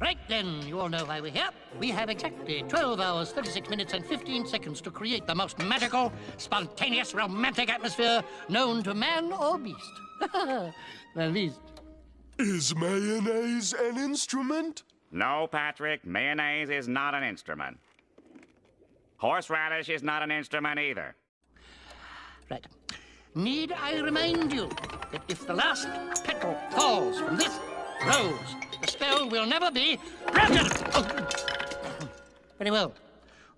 Right then, you all know why we're here. We have exactly 12 hours, 36 minutes, and 15 seconds to create the most magical, spontaneous, romantic atmosphere known to man or beast. well, beast. Is mayonnaise an instrument? No, Patrick, mayonnaise is not an instrument. Horseradish is not an instrument either. Right. Need I remind you that if the last petal falls from this rose, the spell will never be broken? Oh. Very well.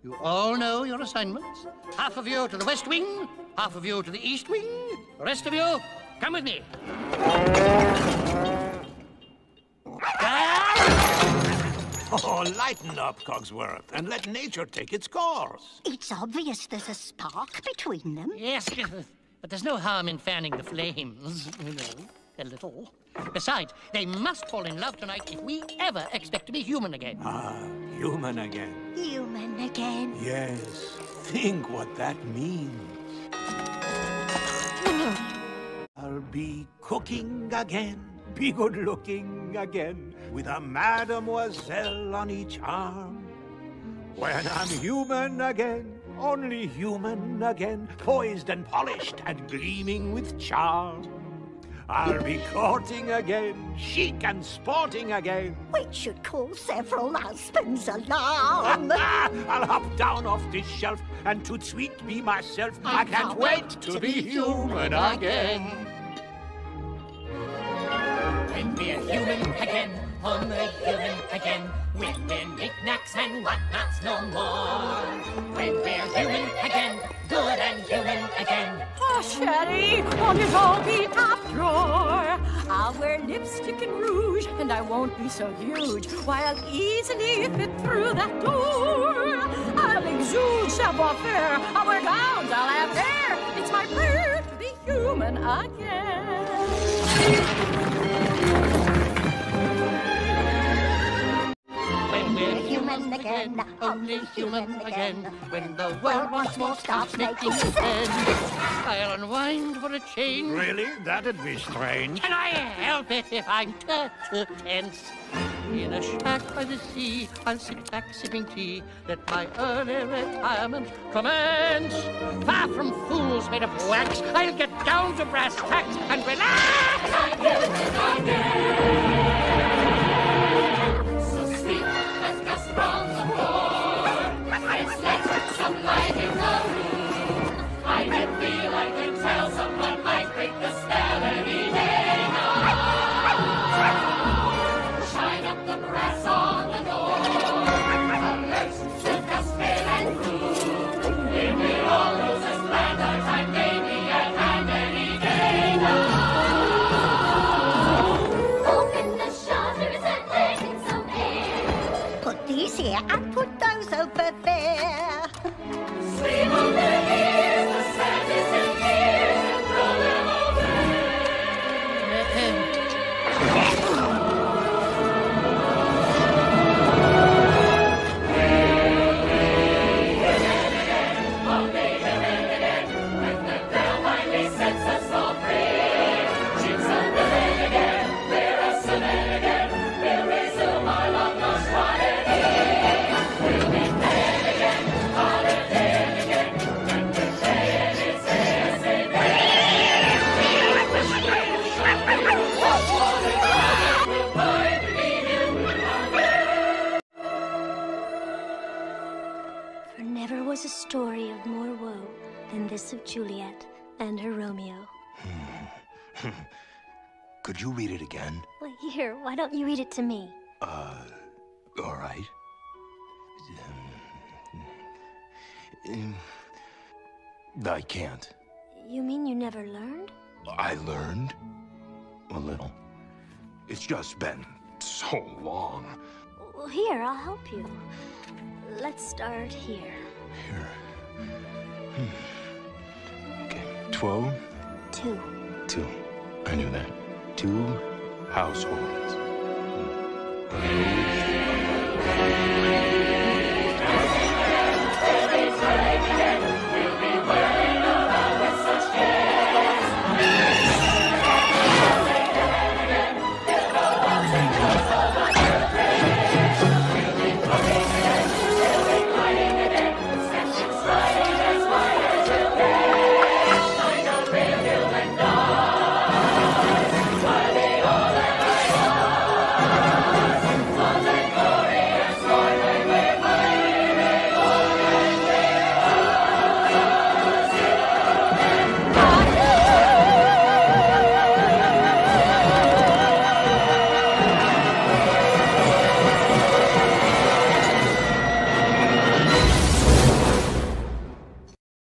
You all know your assignments. Half of you to the west wing, half of you to the east wing. The rest of you, come with me. Oh, lighten up, Cogsworth, and let nature take its course. It's obvious there's a spark between them. Yes, but there's no harm in fanning the flames, you know, a little. Besides, they must fall in love tonight if we ever expect to be human again. Ah, human again. Human again. Yes, think what that means. I'll be cooking again, be good looking again, with a mademoiselle on each arm. When I'm human again, only human again, poised and polished and gleaming with charm. I'll be courting again, chic and sporting again. Which should call several husbands alarm. Ah, I'll hop down off this shelf and to sweet be myself. I, can't wait to be human again. When we're human again, only human again, their knickknacks and whatnots no more. When we're human again, good and human again. Oh, Sherry, won't it all be uproar? I'll wear lipstick and rouge, and I won't be so huge. Why, I'll easily fit through that door. I'll exude savoir-faire. I'll wear gowns, I'll have hair. It's my prayer to be human again. We're Human again, only human again. When the world once more stops making sense, I'll unwind for a change. Really? That'd be strange. Can I help it if I'm too tense? In a shack by the sea, I'll sit back sipping tea. Let my early retirement commence. Far from fools made of wax, I'll get down to brass tacks and relax. Never was a story of more woe than this of Juliet and her Romeo. Could you read it again? Well, here, why don't you read it to me? Uh, all right. Um, I can't. You mean you never learned? I learned a little. It's just been so long. Well, here, I'll help you. Let's start here. Here. Hmm. Okay. Twelve, Two. two. I knew that. Two household.